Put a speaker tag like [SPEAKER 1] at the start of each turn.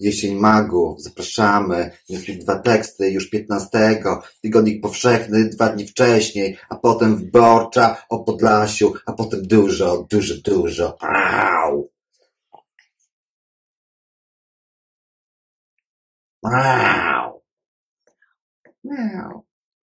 [SPEAKER 1] Jesień magów, zapraszamy, Newsweek dwa teksty, już piętnastego, Tygodnik Powszechny dwa dni wcześniej, a potem Wyborcza o Podlasiu, a potem dużo, dużo, dużo. Au! Au! Miau.